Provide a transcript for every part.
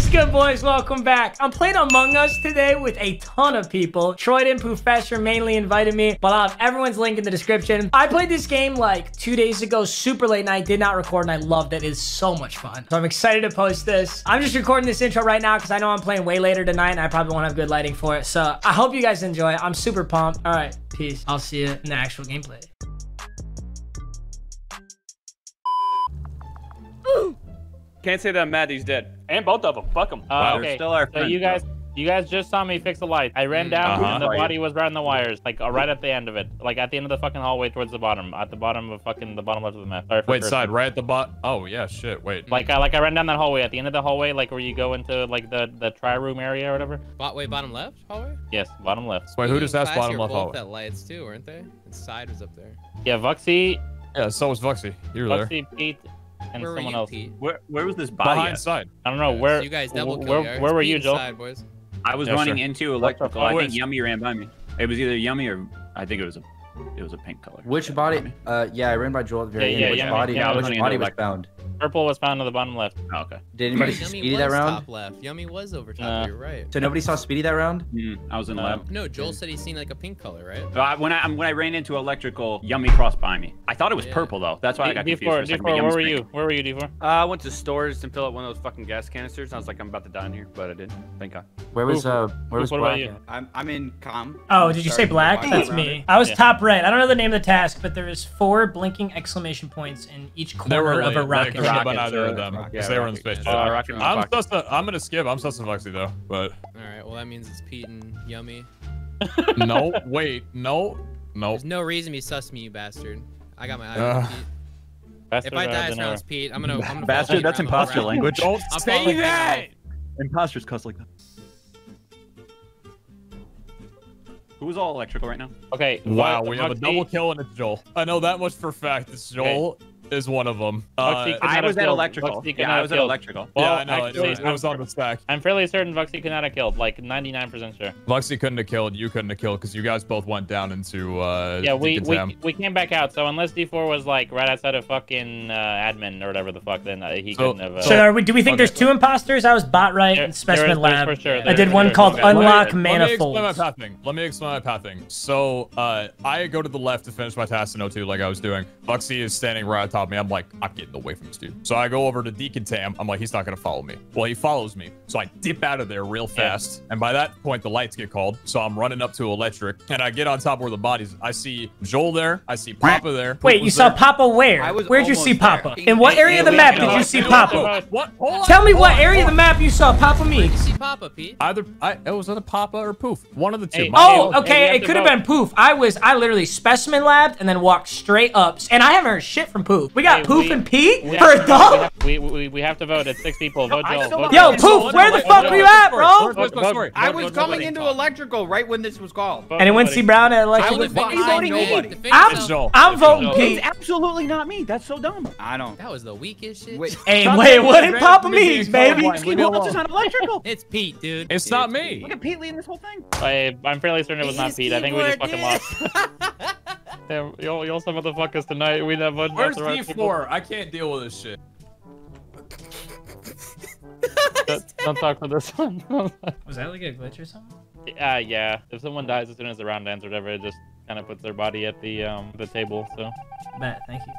What's good, boys? Welcome back. I'm playing Among Us today with a ton of people. Troy and Professor mainly invited me, but I'll have everyone's link in the description. I played this game like two days ago, super late night, did not record, and I loved it. It's so much fun. So I'm excited to post this. I'm just recording this intro right now because I know I'm playing way later tonight, and I probably won't have good lighting for it. So I hope you guys enjoy. I'm super pumped. All right, peace. I'll see you in the actual gameplay. Can't say that I'm mad he's dead. And both of them. Fuck them. Uh, They're okay, still our so friends, you bro. guys, you guys just saw me fix the light. I ran down Uh-huh. and the body was right on the wires, like uh, right at the end of it, like at the end of the fucking hallway towards the bottom, at the bottom of fucking the bottom left of the map. Sorry Wait, side, right at the bot. Oh yeah, shit. Wait. Like I like I ran down that hallway at the end of the hallway, like where you go into like the the try room area or whatever. Bot wait, bottom left hallway? Yes, bottom left. Wait, who Me just and asked Classy bottom were left both hallway? at lights too, weren't they? And side was up there. Yeah, Vuxy, Yeah, so was Vuxy. You were there. Vuxy, Pete, and Where were someone you, else. Pete? Where, where was this body Behind at? side. I don't know Yeah, where. so you guys double kill. where, yeah? where were you, and Joel? Side, boys. I was Yeah, running sure. into electrical. fuck? I think Yummy ran by me. It was either Yummy or I think it was a it was a pink color. Which body? Uh, yeah, I ran by Joel at the very Yeah, end. yeah, which yeah, body? yeah, was which body was like- found? Purple was found on the bottom left. Oh, okay. Did anybody see Speedy that round? top left. Yummy was over top. Nah. You're right. So nobody saw Speedy that round? Mm, I was in the Uh, lab. No, Joel said he's seen like a pink color, right? So I, when I when I ran into electrical, Yummy crossed by me. I thought it was Yeah. purple though. That's why I got confused. for D4, a second, D4, where were pink. you? Where were you, D4? Uh, I went to stores and fill up one of those fucking gas canisters. I was like, I'm about to die in here, but I didn't. Thank God. Where was uh? Where was what about Black? you? I'm, I'm in com. Oh, did you say black? That's me. I was Yeah. top red. I don't know the name of the task, but there is four blinking exclamation points in each corner of a rocket. There couldn't have been either uh, of them rocket- because yeah, they were in rocket, space. yeah. shuttle. Uh, rocket I'm pocket. sussing. I'm gonna skip. I'm sussing Vuxy though, but All right. Well, that means it's Pete and Yummy. no, wait, no, no. There's no reason to be sus me, you bastard. I got my eye Uh, on Pete. Bastard If I die, than this round ever. it's Pete. I'm gonna. I'm gonna Bastard, Pete that's around the imposter language. Don't I'm say that. Imposters cuss like that. Who's all electrical right now? Okay. Wow, we have a double kill and it's Joel. I know that much for a fact. It's Joel is one of them. Uh, I was have at electrical. Yeah, I was at killed. electrical. yeah, Well, I know. actually, it, was, it was on the stack. I'm fairly certain Vuxy could not have killed, like 99% sure. Vuxy couldn't have killed. You couldn't have killed because you guys both went down into uh. Yeah, we, we we came back out, so unless D4 was like right outside of fucking uh, admin or whatever the fuck, then uh, he So- couldn't have. Uh, So are we, do we think Okay. the's two imposters? I was bot right There- and specimen there is- lab. for sure, I did one called sure. unlock Let me, let me explain my manifolds. pathing. Let me explain my pathing. So, uh, I go to the left to finish my task in O2 like I was doing. Buxy is standing right on top of me. I'm like, I'm getting away from this dude. So I go over to decontam. I'm like, he's not gonna follow me. Well, he follows me. So I dip out of there real fast. And by that point, the lights get called. So I'm running up to electric, and I get on top where the bodies. I see Joel there. I see Papa there. Wait, Poop you saw there. Papa where? Where'd you see Papa? there. In what area of the map did you see Papa? What? Hold on. Tell me what on, area of the map you saw Papa Where'd you me. see Papa, Pete? Either I, it was either Papa or Poof. One of the two. Hey, Oh, Hey, okay. have It could have been Poof. I was, I literally specimen labbed and then walked straight up. And I haven't heard shit from Poof. We got Hey, Poof we- and Pete we for have a to- dog. We, we, we, we have to vote. It's six people. Vote I Joel. Vote Yo, Poof, where the fuck me- were you at, bro? let me- let me- story. I was coming into electrical right when this was called. Vote Anyone nobody. see Brown at I election? was Defend behind yourself, nobody. Defend I'm- yourself. Joel. I'm voting Joel. Pete. It's absolutely not me. That's so dumb. I don't. That was the weakest shit. Wait, Hey, wait, what it's did Papa red, means, me baby? being colorblind. Leave me Who else is alone. on electrical? It's Pete, dude. It's not me. Look at Pete leading this whole thing. I, I'm fairly certain it was not Pete. I think we just fucking keyboard, lost. Damn, y'all, y'all some motherfuckers tonight. We never. not Where's the right people. D4? I can't deal with this shit. Don't- Don't talk to this one. Was that like a glitch or something? uh, yeah. If someone dies as soon as the round ends or whatever, it just kind of puts their body at the um the table. So. Bet, thank you.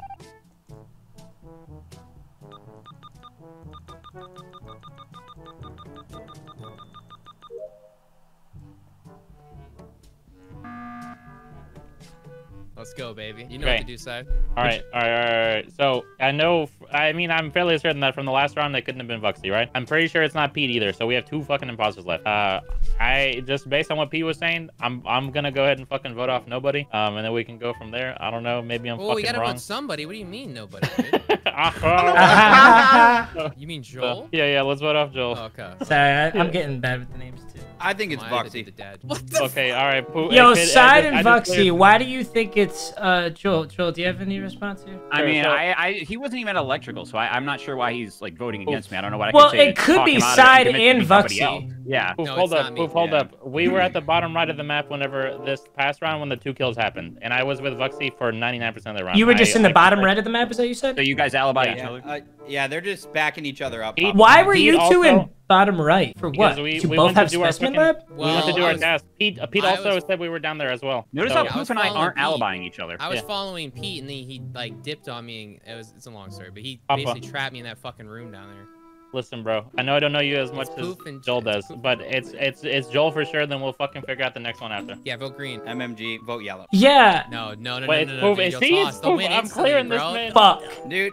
Let's go, baby. You know Okay. what to do, side. All right, all right, all right, all right. So I know, I mean, I'm fairly certain that from the last round, they couldn't have been Vuxy, right? I'm pretty sure it's not Pete either. So we have two fucking imposters left. Uh, I just based on what Pete was saying, I'm I'm gonna go ahead and fucking vote off nobody. Um, and then we can go from there. I don't know. Maybe I'm Oh, we gotta wrong. vote somebody. What do you mean nobody? Dude? Ah, you mean so, Joel? yeah, yeah. Let's vote off Joel. Oh, okay. Sorry, I, I'm getting bad with the names too. I think it's Mine is the Voxy. dad. Okay, all right. Poo- Yo, if it- I Side and I just Vuxy, why do you think it's uh Joel? Joel, do you have any response here? I mean, so- I, I, he wasn't even at electrical, so I, I'm not sure why he's like voting against me. I don't know what I Well, can say. it could be him out of it Side and to be somebody Vuxy. Yeah. Poof, No, hold up, not me. Poof, hold Yeah. up. We were at the bottom right of the map whenever this past round when the two kills happened, and I was with Vuxy for 99% of the round. You were just I- in the I- bottom I- right of the map, is that you said? So you guys alibi Yeah. each other. uh, yeah, they're just backing each other up. Pete- Why were Pete you two in? bottom right? For what? we, you we both have do our specimen fucking- lab? we went to do I our was- test. Pete, uh, Pete I also was- said we were down there as well. Notice So- how Yeah, I Poof and I aren't Pete. alibying each other. I was Yeah. following Pete and then he like dipped on me and it was it's a long story, but he Papa. basically trapped me in that fucking room down there. Listen, bro. I know I don't know you as much as Poof and- Joel does, but it's it's it's Joel for sure. Then we'll fucking figure out the next one after. Yeah, vote green. MMG, vote yellow. Yeah. No, no, no, Wait, no, no, no. Poof. no, It's you'll see, toss. it's They'll win I'm clearing this man. Fuck. Dude,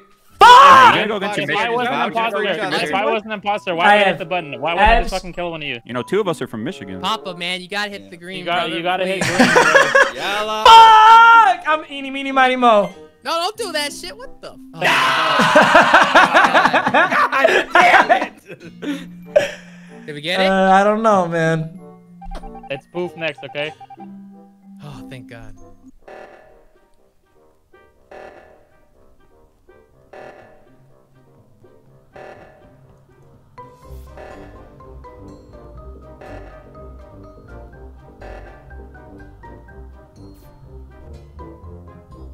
You Fuck! go If I wasn't an Vouching imposter, if I wasn't an imposter, why would I hit the button? Why would I I just fucking kill one of you? You know, two of us are from Michigan. Papa, man, you gotta hit the green. You got brother, you got to hit please. green. yellow. Fuck! I'm eeny, meeny, miny, mo. No, don't do that shit. What the? Oh, God damn it! Did we get it? Uh, I don't know, man. It's Poof next, okay? oh, thank God.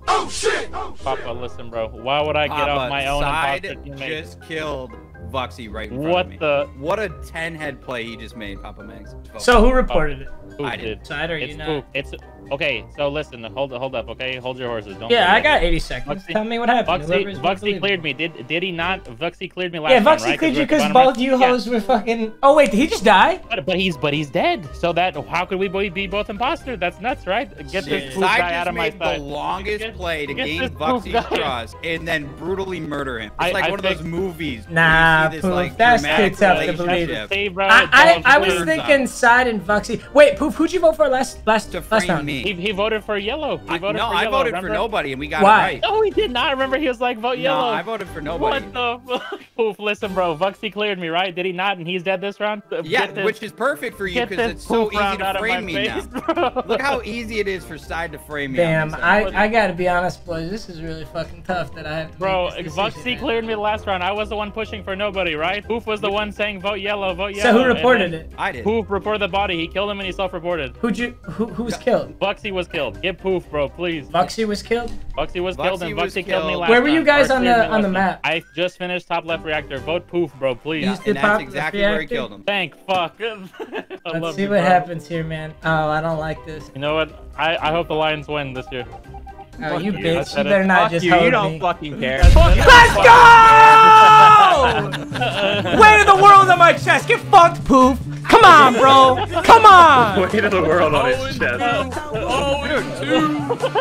Oh, oh, Papa, listen, bro. Why would I get off my own side imposter just killed Vuxy right in front What of me. the? What a 10 head play he just made, Papa Max. So who reported oh, it? Poof I did. did. Side or It's you not? Poof. It's okay. So listen, hold hold up, okay? Hold your horses. Don't. Yeah, I got 80 seconds. Vuxy- Tell me what happened. Vuxy, Vuxy cleared me. Did did he not? Vuxy cleared me last Yeah, time, Vuxy right? cleared you because both you Yeah. hoes were fucking. Oh wait, did he just die? But, but he's but he's dead. So that how could we be both imposters? That's nuts, right? Get Shit. this guy out of my made the longest Get- play to gain Vuxy's trust and then brutally murder him. It's I- like I one of those movies. where Nah, you see this, like, that's dramatic too tough to believe. relationship the bro. I, I, I was thinking side and Vuxy. Wait, Poof, who'd you vote for last last To last frame round? Me. He, he voted for yellow. He I, voted no, for I yellow, voted for nobody and we got Why? it right. No, he did not. I remember he was like, vote yellow. No, yellow. I voted for nobody. What the fuck? Poof, listen, bro. Vuxy cleared me, right? Did he not? And he's dead this round? Uh, yeah, this- which is perfect for you because it's so easy to out of my frame me now. face, bro. Look how easy it is for side to frame me. Damn, I. I gotta be honest, boys. This is really fucking tough that I have to Bro, make this Vuxy cleared me the last round. I was the one pushing for nobody, right? Poof was the one saying vote yellow, vote yellow. So who reported it? I did. Poof reported the body. He killed him and he self-reported. Who'd you who who was killed? Buxy was killed. Get Poof, bro, please. Vuxy was killed. Buxy was killed and Bugsy was Buxy killed me killed. last Where were you guys on the- on the round. map? I just finished top left reactor. Vote Poof, bro, please. Yeah, and that's the exactly where he killed him. Thank fuck. Let's see you, what bro. happens here, man. Oh, I don't like this. You know what? I, I hope the Lions win this year. Oh, you you. Bitch. You said it. better not Fuck just you, hold you don't me. fucking care. Let's go! Weight of the world on my chest. Get fucked, poof. Come on, bro. Come on. Weight of the world on Oh, his chest.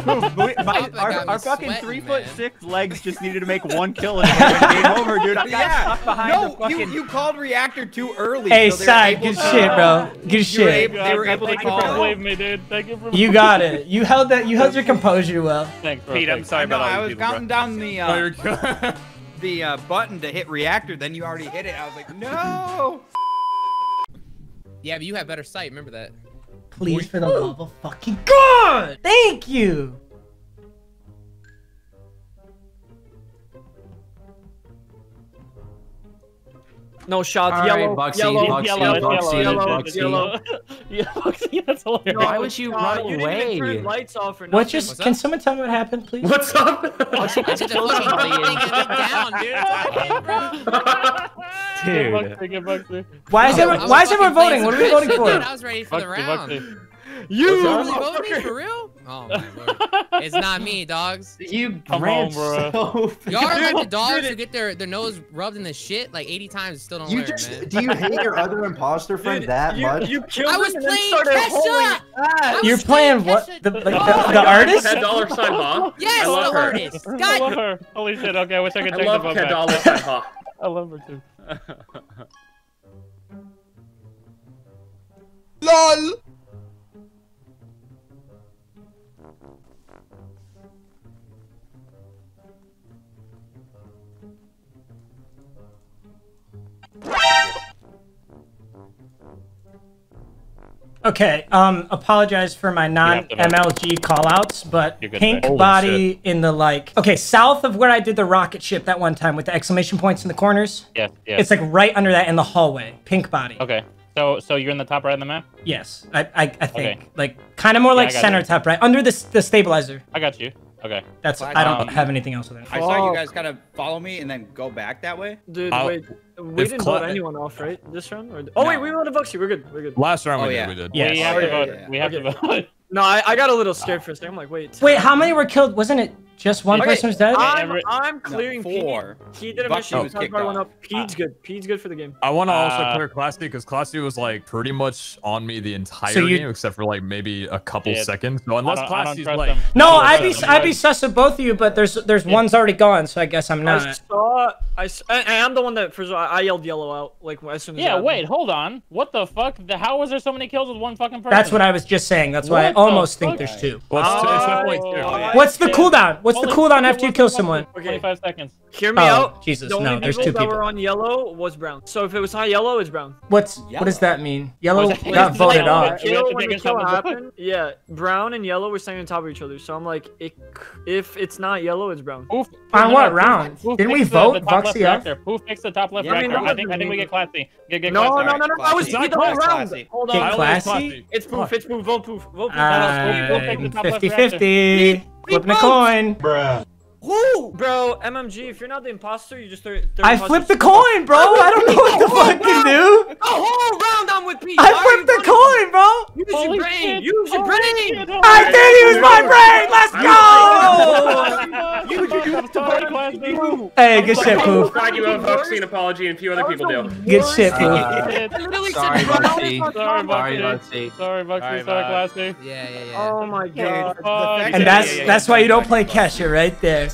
Papa My, got our our fucking sweating, three foot six legs just needed to make one kill and it was game over, dude. I got Yeah, stuck behind no, the fucking. you, you called reactor too early. Hey, so side. able Good to- shit, bro. Good You shit. able, they were able to Thank you for believing me, dude. Thank you for You got it. You held that. You held your composure well. Thanks, bro. Pete, I'm sorry about all I was people, counting down the Oh, uh, the uh, button to hit reactor. Then you already hit it. I was like, no. Yeah, but you have better sight. Remember that. Please, for the love of fucking God. Thank you. No shots. All right, yellow. Bugsy, yellow. Bugsy, It's yellow, it's Bugsy, yellow, it's Bugsy. yellow. Yeah, Bugsy, that's hilarious. Why would you run You didn't even turn away? lights off or What just? What's Can up? someone tell me what happened, please? What's up? I did the fucking thing and get down, dude. It's okay, bro. Get Bugsy, get Bugsy. Why is everyone? Why is everyone voting? What are we voting for? I was ready for the round. You You really voted for real? Oh my lord. It's not me, dogs. You Come ran on, bro. so Y'all are like the dogs who get their, their nose rubbed in the shit like 80 times and still don't You learn, just man. do you hate your other imposter friend Dude, that you, much? You killed I him was and playing started Kesha! holding ass. was You're playing playing what? The like the, Oh, the artist? Cat Dollar Sign Ha. Yes, I love the her. artist. I love her. Holy shit. Okay, I wish I could I take love the vote Cat back. Dollar Sign Ha. I love her too. Okay, um, apologize for my have to vote. non-MLG callouts, but pink body in the like, okay, south of where I did the rocket ship that one time with the exclamation points in the corners. Yes, yes. It's like right under that in the hallway. Pink body. Okay. So so you're in the top right on the map? Yes, I I, I think Okay. like kind of more like center you. top right under the the stabilizer. I got you. Okay. That's I don't Um, have anything else with it. I saw you guys kind of follow me and then go back that way. Dude, I'll- wait. We didn't Cla- vote anyone off, right? This round? Or... Oh, wait, we voted Vuxy. We're good. We're good. Last round Oh, we yeah. did. We did. Yes. We have Oh, to yeah, vote. yeah, yeah. We have Okay. to vote. No, I, I got a little scared for a second. I'm like, wait. Wait, how many were killed? Wasn't it just one Okay, person was dead? I'm, I'm clearing four. Pete. He did a Vuxy mission. was Top kicked went up. Pete's good. Pete's good for the game. I want to also Uh, clear Classy because Classy was like pretty much on me the entire So you- game except for like maybe a couple Yeah. seconds. So unless don't- Classy's trust like, them. No, I don't I'd be I'd be sus of both of you, but there's there's one's already gone, so I guess I'm not. I saw. I, s- and and I'm the one that first of all, I yelled yellow out like as soon as. Yeah, happened. wait, hold on. What the fuck? The, how was there so many kills with one fucking person? That's what I was just saying. That's why I What the almost think there's two. well, it's, it's definitely Oh, two. yeah. What's the cooldown? What's the Only- cooldown after you kill someone? person, 25 seconds. Hear me Oh, out. Jesus, The only no, there's people two that were people. on yellow was brown. So if it was high yellow, it's brown. What's what does that mean? Yellow Was it- got voted yellow? off. We have Kill, to when take the a kill shot. happened, yeah, brown and yellow were standing on top of each other. So I'm like, it, if it's not yellow, it's brown. Who, On no, what no, round? who Didn't we fixed vote The, the top left Vuxy up? Who fixed the top left Yeah, I reactor? I think I think we get classy. Get, get No, classy. no, no, no. I was Classy. the whole round. Hold Get on. I classy. It's proof. It's proof. Vote proof. Vote proof. I'm top 50-50. Flipping a votes. coin. Who? Bro, MMG, if you're not the imposter, you just throw. throw I flipped the coin, bro. I don't know what the fuck to do. The whole round I'm with Pete. I Why flipped the coin, bro. Use Holy your brain. shit. Use your Holy brain. shit, I did use my brain. Let's go. I'm sorry, classy. Hey, good shit, Poof. Poof. God, you owe Vuxy an apology, and a few other people do. Good shit, Poof. Uh, Shit. I literally Sorry, said brown Vuxy. is on Sorry, top. Sorry, Buxy. Bugsy. Sorry, Buxy. Sorry, Sorry, classy. Yeah, yeah, yeah. Oh my god. the Fuck. fact And that's yeah, yeah, that's why you don't play Kesha right there.